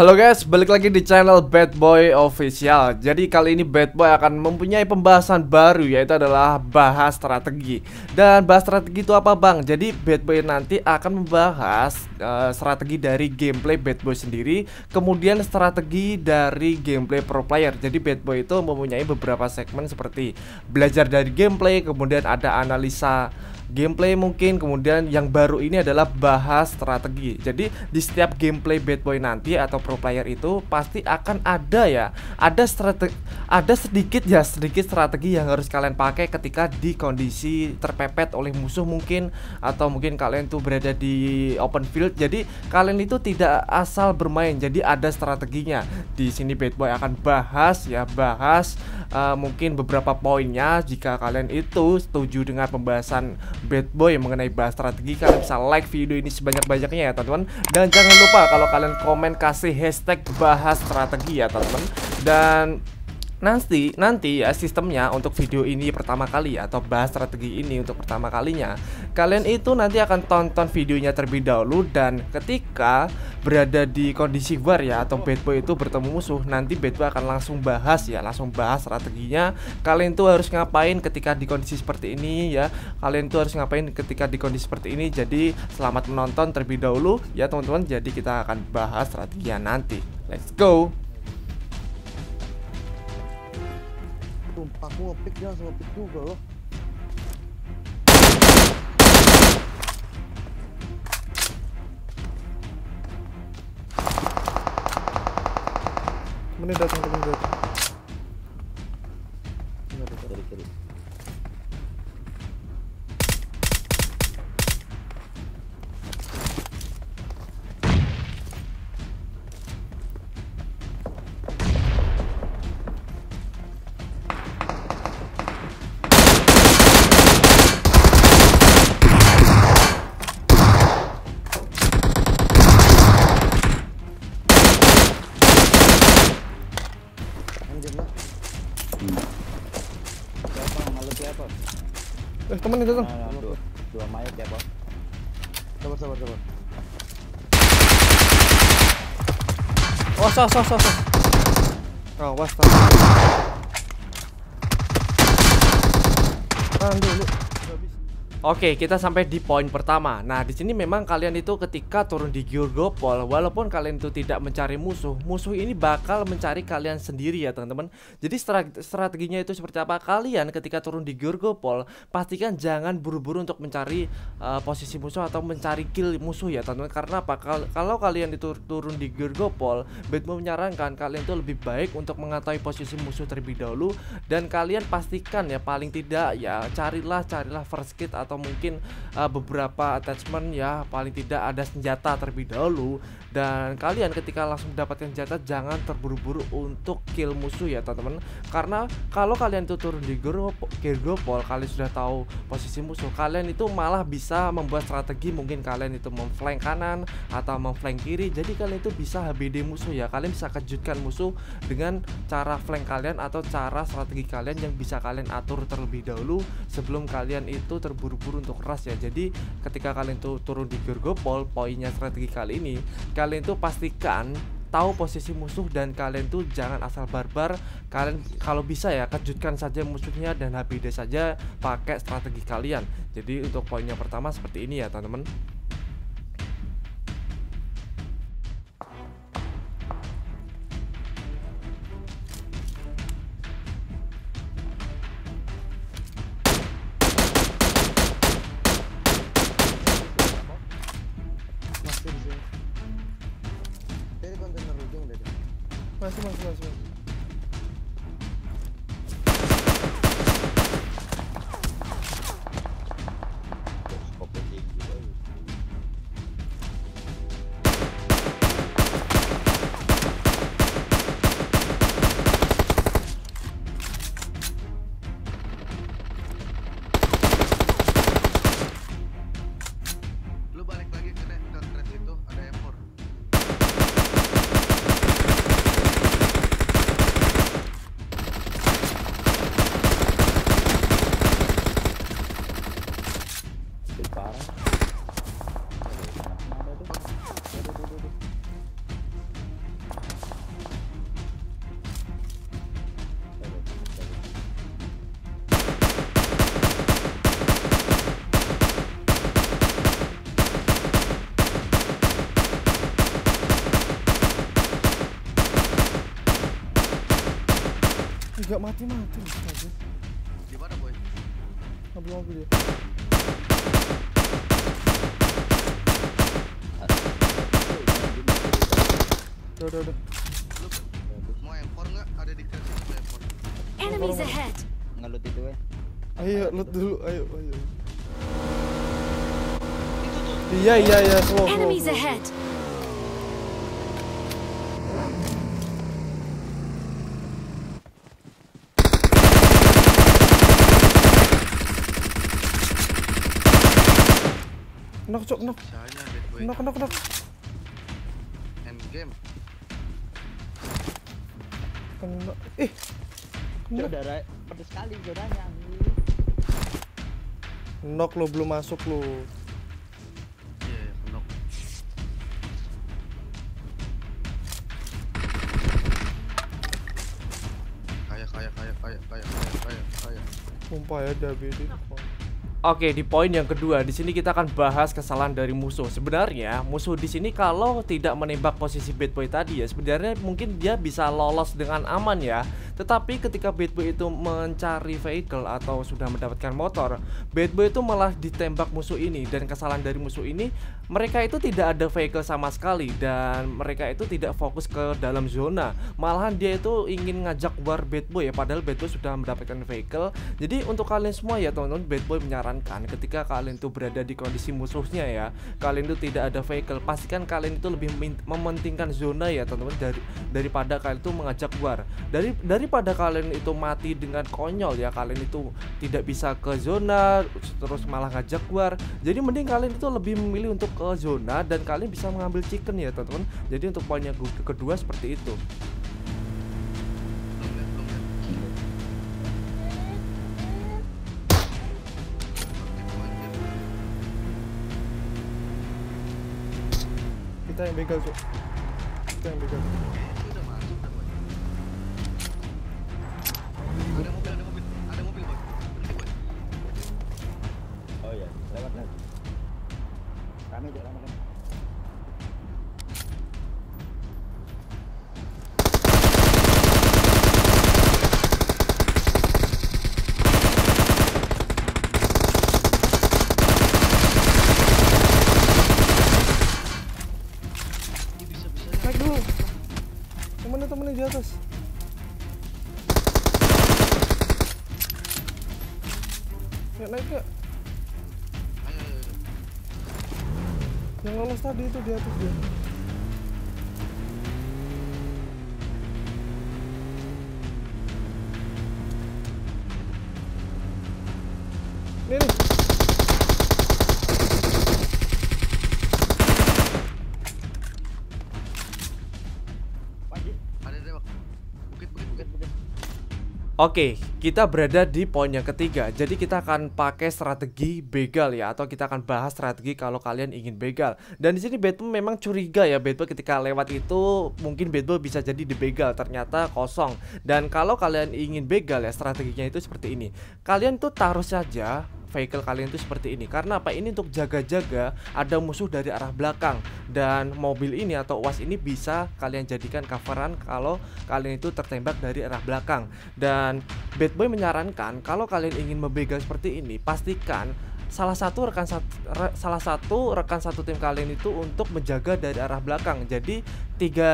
Halo guys, balik lagi di channel Bad Boy Official. Jadi kali ini Bad Boy akan mempunyai pembahasan baru yaitu adalah bahas strategi. Dan bahas strategi itu apa bang? Jadi Bad Boy nanti akan membahas uh, strategi dari gameplay Bad Boy sendiri, kemudian strategi dari gameplay pro player. Jadi Bad Boy itu mempunyai beberapa segmen seperti belajar dari gameplay, kemudian ada analisa gameplay mungkin kemudian yang baru ini adalah bahas strategi. Jadi di setiap gameplay bad boy nanti atau pro player itu pasti akan ada ya ada strategi ada sedikit ya sedikit strategi yang harus kalian pakai ketika di kondisi terpepet oleh musuh mungkin atau mungkin kalian tuh berada di open field. Jadi kalian itu tidak asal bermain jadi ada strateginya. Di sini bad boy akan bahas ya bahas uh, mungkin beberapa poinnya jika kalian itu setuju dengan pembahasan bad boy mengenai bahas strategi kalian bisa like video ini sebanyak-banyaknya ya teman-teman. Dan jangan lupa kalau kalian komen kasih hashtag bahas strategi ya teman-teman. Dan nanti nanti ya sistemnya untuk video ini pertama kali atau bahas strategi ini untuk pertama kalinya kalian itu nanti akan tonton videonya terlebih dahulu dan ketika berada di kondisi war ya atau bad boy itu bertemu musuh nanti bad boy akan langsung bahas ya langsung bahas strateginya. Kalian tuh harus ngapain ketika di kondisi seperti ini ya? Kalian tuh harus ngapain ketika di kondisi seperti ini? Jadi selamat menonton terlebih dahulu ya teman-teman. Jadi kita akan bahas strateginya nanti. Let's go! Sumpah aku ngepick dia langsung ngepick juga loh Bunu da tanıdım zaten. Eh temennya datang. Nah, dua, dua mayat ya, Bos. Sabar sabar sabar. Oh sah sah sah sah awas tahan tahan dulu Oke, kita sampai di poin pertama. Nah, di sini memang kalian itu ketika turun di Gyurgopol, walaupun kalian itu tidak mencari musuh, musuh ini bakal mencari kalian sendiri ya, teman-teman. Jadi strateginya itu seperti apa? Kalian ketika turun di Gyurgopol, pastikan jangan buru-buru untuk mencari uh, posisi musuh atau mencari kill musuh ya, teman-teman. Karena apa? Kal kalau kalian itu turun di Gyurgopol, Batman menyarankan kalian itu lebih baik untuk mengetahui posisi musuh terlebih dahulu dan kalian pastikan ya paling tidak ya carilah carilah first kit atau mungkin uh, beberapa attachment ya paling tidak ada senjata terlebih dahulu dan kalian ketika langsung mendapatkan senjata jangan terburu-buru untuk kill musuh ya teman-teman. Karena kalau kalian itu turun di Gergopol kalian sudah tahu posisi musuh kalian itu malah bisa membuat strategi. Mungkin kalian itu memflank kanan atau memflank kiri. Jadi kalian itu bisa HBD musuh ya. Kalian bisa kejutkan musuh dengan cara flank kalian atau cara strategi kalian yang bisa kalian atur terlebih dahulu sebelum kalian itu terburu buru untuk rush ya. Jadi ketika kalian tuh turun di Gergopol poinnya strategi kali ini kalian tuh pastikan tahu posisi musuh dan kalian tuh jangan asal barbar. Kalian kalau bisa ya kejutkan saja musuhnya dan HBD saja pakai strategi kalian. Jadi untuk poin yang pertama seperti ini ya teman-teman Masuk, masuk, masuk. Nggak mati-mati aja. Di mana boy? Mobil mobil ya. Udah udah udah. Mau empor nggak? Ada di kreatif itu empor. Enemies ahead! Ngelut itu eh. Ayo loot dulu, ayo ayo. Itu tuh. Iya iya iya, slow slow. Enemies slow. ahead! Knock cok, knock, knock, knock, knock. End game. Kena. Eh, udah Rai. pedes sekali zonanya. Knock lo belum masuk lo. Iya, iya, knock. Kaya, kaya, kaya, kaya, kaya, kaya, kaya, kaya. Sumpah ya WD. Oke, di poin yang kedua, di sini kita akan bahas kesalahan dari musuh. Sebenarnya, musuh di sini kalau tidak menembak posisi bad boy tadi ya, sebenarnya mungkin dia bisa lolos dengan aman ya. Tetapi ketika bad boy itu mencari vehicle atau sudah mendapatkan motor, bad boy itu malah ditembak musuh ini dan kesalahan dari musuh ini, mereka itu tidak ada vehicle sama sekali dan mereka itu tidak fokus ke dalam zona. Malahan dia itu ingin ngajak war bad boy ya, padahal bad boy sudah mendapatkan vehicle. Jadi untuk kalian semua ya teman-teman, bad boy menyarankan ketika kalian itu berada di kondisi musuhnya ya, kalian itu tidak ada vehicle, pastikan kalian itu lebih mementingkan zona ya teman-teman dari daripada kalian itu mengajak war. Dari daripada kalian itu mati dengan konyol ya, kalian itu tidak bisa ke zona terus malah ngajak war. Jadi mending kalian itu lebih memilih untuk ke zona dan kalian bisa mengambil chicken ya teman-teman. Jadi untuk poin kedua seperti itu. Kita yang begal, Cuk. Kita yang begal. Yang lolos tadi itu di Oke, kita berada di poin yang ketiga. Jadi kita akan pakai strategi begal ya, atau kita akan bahas strategi kalau kalian ingin begal. Dan di sini Batman memang curiga ya, Batman ketika lewat itu mungkin Batman bisa jadi dibegal, ternyata kosong. Dan kalau kalian ingin begal ya, strateginya itu seperti ini. Kalian tuh taruh saja vehicle kalian itu seperti ini. Karena apa? Ini untuk jaga-jaga ada musuh dari arah belakang. Dan mobil ini atau uas ini bisa kalian jadikan coveran kalau kalian itu tertembak dari arah belakang. Dan bad boy menyarankan kalau kalian ingin membegal seperti ini pastikan salah satu rekan sat- re- salah satu rekan satu tim kalian itu untuk menjaga dari arah belakang. Jadi tiga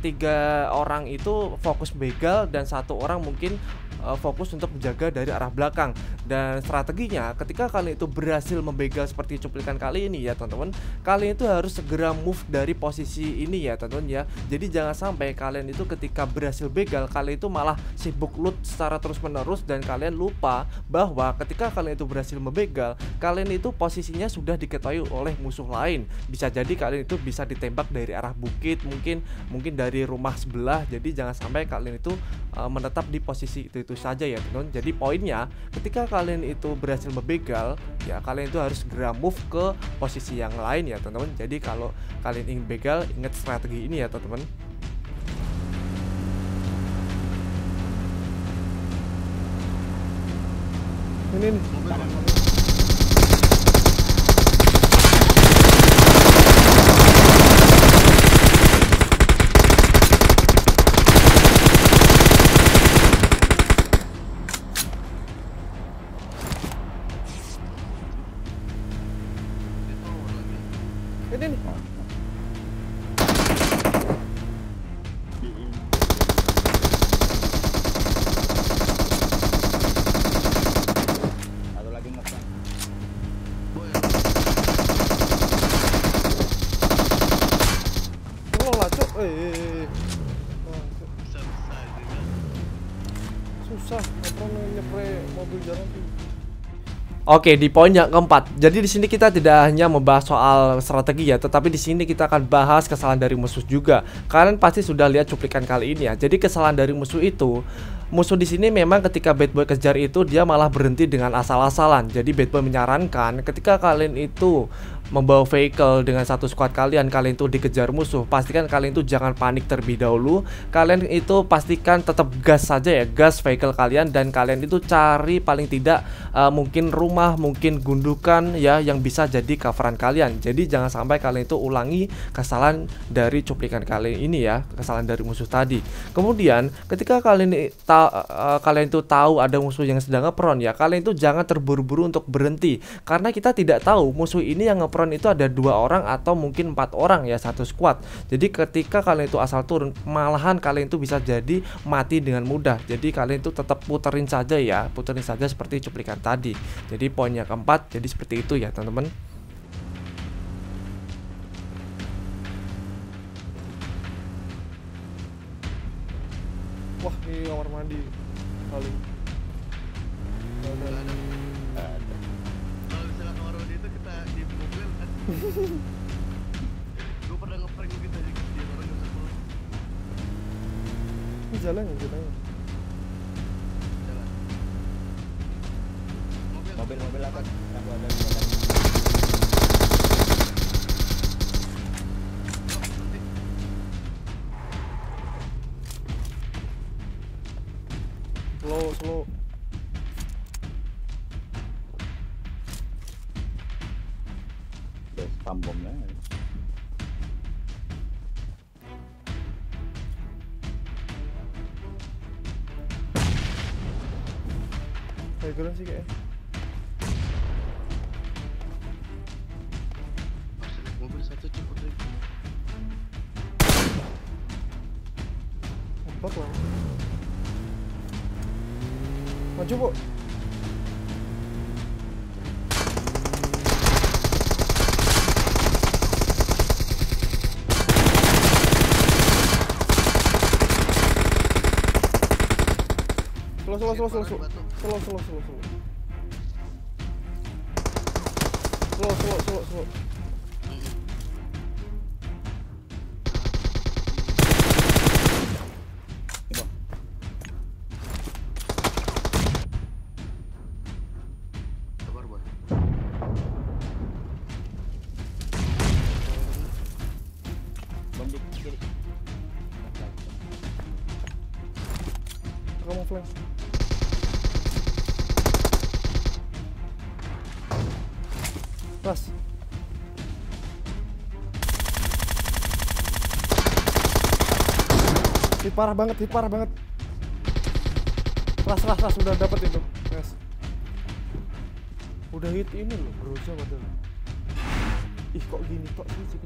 tiga orang itu fokus begal dan satu orang mungkin uh, fokus untuk menjaga dari arah belakang. Dan strateginya ketika kalian itu berhasil membegal seperti cuplikan kali ini ya teman-teman kalian itu harus segera move dari posisi ini ya teman-teman ya. Jadi jangan sampai kalian itu ketika berhasil begal kalian itu malah sibuk loot secara terus menerus dan kalian lupa bahwa ketika kalian itu berhasil membegal kalian itu posisinya sudah diketahui oleh musuh lain. Bisa jadi kalian itu bisa ditembak dari arah bukit mungkin mungkin dari rumah sebelah. Jadi jangan sampai kalian itu uh, menetap di posisi itu itu saja ya teman jadi poinnya ketika kalian itu berhasil membegal ya kalian itu harus segera move ke posisi yang lain ya teman-teman. Jadi kalau kalian ingin begal ingat strategi ini ya teman-teman. Ini nih It. Oke, di poin yang keempat. Jadi di sini kita tidak hanya membahas soal strategi ya, tetapi di sini kita akan bahas kesalahan dari musuh juga. Kalian pasti sudah lihat cuplikan kali ini ya. Jadi kesalahan dari musuh itu Musuh di sini memang ketika Bad Boy kejar itu dia malah berhenti dengan asal-asalan. Jadi Bad Boy menyarankan ketika kalian itu membawa vehicle dengan satu squad kalian, kalian itu dikejar musuh, pastikan kalian itu jangan panik terlebih dahulu. Kalian itu pastikan tetap gas saja ya, gas vehicle kalian dan kalian itu cari paling tidak uh, mungkin rumah, mungkin gundukan ya yang bisa jadi coveran kalian. Jadi jangan sampai kalian itu ulangi kesalahan dari cuplikan kalian ini ya, kesalahan dari musuh tadi. Kemudian ketika kalian ta- uh, kalian itu tahu ada musuh yang sedang ngepron ya, kalian itu jangan terburu-buru untuk berhenti karena kita tidak tahu musuh ini yang ngepron itu ada dua orang atau mungkin empat orang ya satu squad. Jadi ketika kalian itu asal turun, malahan kalian itu bisa jadi mati dengan mudah. Jadi kalian itu tetap puterin saja ya, puterin saja seperti cuplikan tadi. Jadi poin yang keempat, jadi seperti itu ya teman-teman. Wah, ini kamar mandi paling. Gue pernah ngeprank gitu orang yang sama Ini jalan ya jalan. jalan mobil Mobil-mobil atas. Aku ada di. Slow, slow. Udah spam bomnya. Kayak geran sih kayaknya. Select mobil satu cukup lagi Empat lah. Slow, slow, slow, slow, slow. Slow, slow, slow, slow. Slow, slow, slow, slow. Hit parah banget, hit parah banget. Ras, ras, ras, udah dapet itu. Ras. Udah hit ini loh, Groza padahal. Ih, kok gini, kok sih?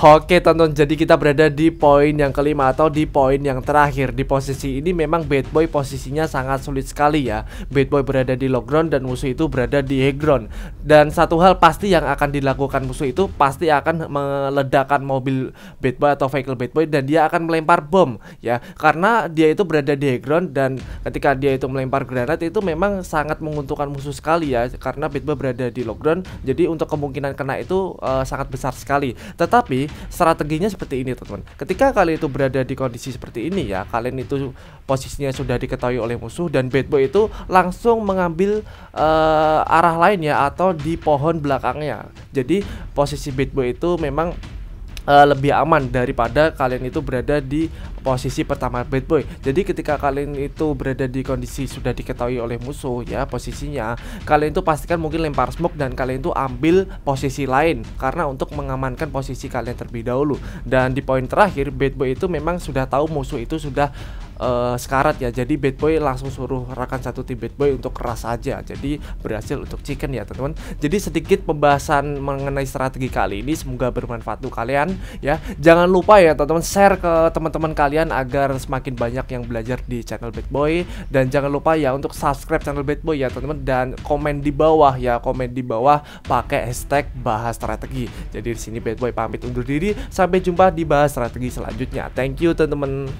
Oke tonton. Jadi kita berada di poin yang kelima atau di poin yang terakhir. Di posisi ini memang bad boy posisinya sangat sulit sekali ya. Bad boy berada di low ground dan musuh itu berada di high ground. Dan satu hal pasti yang akan dilakukan musuh itu Pasti akan meledakkan mobil bad boy atau vehicle bad boy Dan dia akan melempar bom ya. Karena dia itu berada di high ground dan ketika dia itu melempar granat itu memang sangat menguntungkan musuh sekali ya Karena bad boy berada di low ground. Jadi untuk kemungkinan kena itu eh, sangat besar sekali. Tetapi strateginya seperti ini teman-teman. Ketika kalian itu berada di kondisi seperti ini ya Kalian itu posisinya sudah diketahui oleh musuh Dan bad boy itu langsung mengambil eh, arah lain ya Atau di pohon belakangnya. Jadi posisi bad boy itu memang eh, lebih aman daripada kalian itu berada di posisi pertama bad boy. Jadi ketika kalian itu berada di kondisi sudah diketahui oleh musuh ya posisinya, kalian itu pastikan mungkin lempar smoke dan kalian itu ambil posisi lain karena untuk mengamankan posisi kalian terlebih dahulu. Dan di poin terakhir bad boy itu memang sudah tahu musuh itu sudah eh, sekarat ya. Jadi Bad Boy langsung suruh rekan satu tim Bad Boy untuk keras aja. Jadi berhasil untuk chicken ya teman-teman. Jadi sedikit pembahasan mengenai strategi kali ini semoga bermanfaat untuk kalian ya. Jangan lupa ya teman-teman share ke teman-teman kalian agar semakin banyak yang belajar di channel Bad Boy dan jangan lupa ya untuk subscribe channel Bad Boy ya teman-teman dan komen di bawah ya komen di bawah pakai hashtag bahas strategi. Jadi di sini Bad Boy pamit undur diri. Sampai jumpa di bahas strategi selanjutnya. Thank you teman-teman.